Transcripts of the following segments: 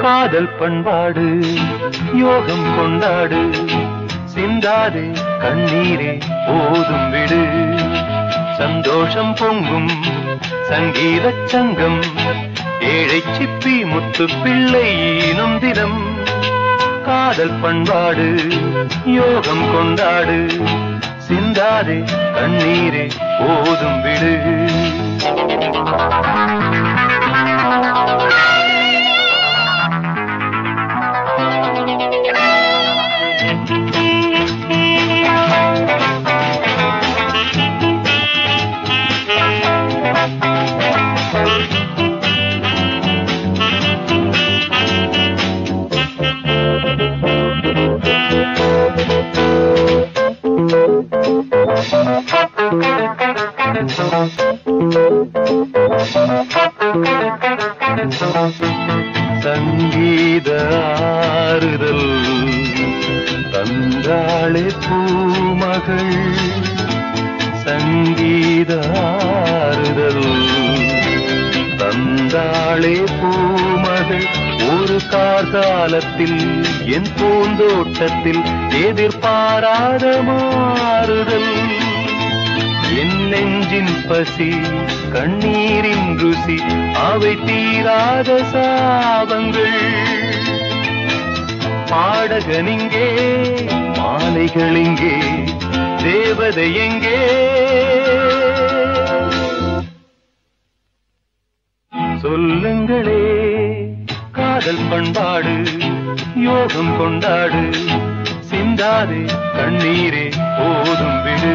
காதல் பண்பாடு யோகம் கொண்டாடு சிந்தாதே கண்ணீரே போதும் விடு. சந்தோஷம் பொங்கும் சங்கீத சங்கம் ஏழை சிப்பி முத்து பிள்ளை இனம் தினம் காதல் பண்பாடு யோகம் கொண்டாடு. சிந்தாதே கண்ணீரே போதும் விடு. சங்கீத ஆறுதல். தந்தாளே பூமகள் சங்கீத ஆறுதல். தந்தாளே பூமகள் ஒரு கார்காலத்தில் என் பூந்தோட்டத்தில் எதிர்பாராத மாறுதல். நெஞ்சின் பசி கண்ணீரின் ருசி அவை தீராத சாபங்கள். பாடகனிங்கே மாலைகள் இங்கே தேவதை எங்கே? சொல்லுங்களே காதல் பண்பாடு யோகம் கொண்டாடு. சிந்தாதே கண்ணீரே போதும் விடு.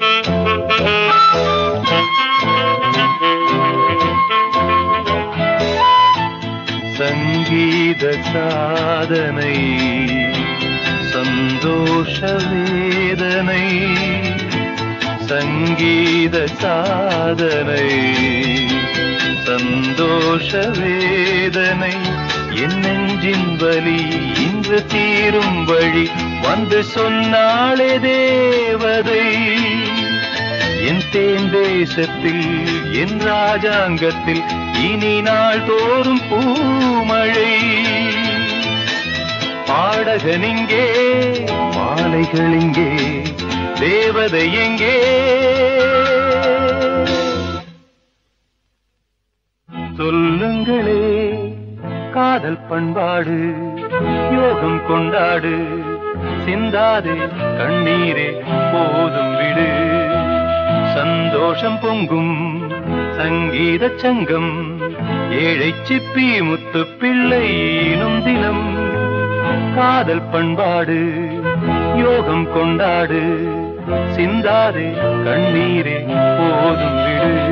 சங்கீத சாதனை சந்தோஷ வேதனை சங்கீத சாதனை சந்தோஷ வேதனை. என் நெஞ்சின் வலி இன்று தீரும் வழி வந்து சொன்னாளே தேவதை. என் தேன் தேசத்தில் என் ராஜாங்கத்தில் இனி நாள் தோறும் பூமழை. பாடகனிங்கே மாலைகளிங்கே தேவதை எங்கே? சொல்லுங்களே காதல் பண்பாடு யோகம் கொண்டாடு சிந்தாதே கண்ணீரே போதும் விடு. சந்தோஷம் பொங்கும் சங்கீத சங்கம் ஏழை சிப்பி முத்து பிள்ளையினும் தினம். காதல் பண்பாடு யோகம் கொண்டாடு சிந்தாதே கண்ணீரே போதும் விடு.